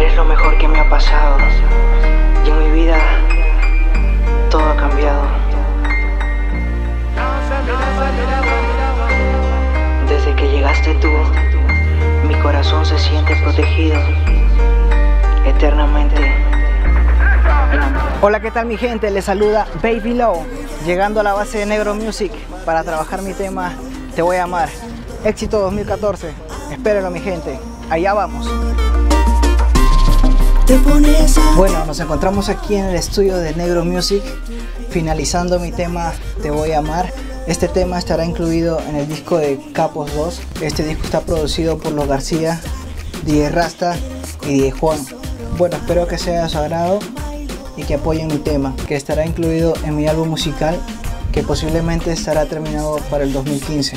Eres lo mejor que me ha pasado. Y en mi vida todo ha cambiado. Desde que llegaste tú, mi corazón se siente protegido eternamente. Hola, ¿qué tal mi gente? Les saluda Baby Low, llegando a la base de Negro Music para trabajar mi tema Te voy a amar. Éxito 2014. Espérenlo mi gente. Allá vamos. Bueno, nos encontramos aquí en el estudio de Negro Music, finalizando mi tema Te voy a amar. Este tema estará incluido en el disco de Capos 2. Este disco está producido por los García, Die Rasta y Die Juan. Bueno, espero que sea de su agrado y que apoyen mi tema, que estará incluido en mi álbum musical que posiblemente estará terminado para el 2015.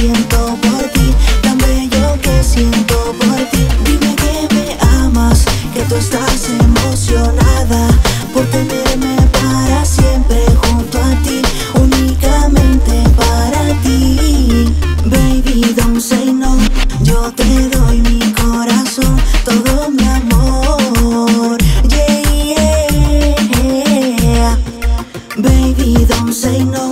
siento por ti, tan bello que siento por ti. Dime que me amas, que tú estás emocionada por tenerme para siempre junto a ti, únicamente para ti. Baby, don't say no, yo te doy mi corazón, todo mi amor. Yeah, yeah. Baby, don't say no.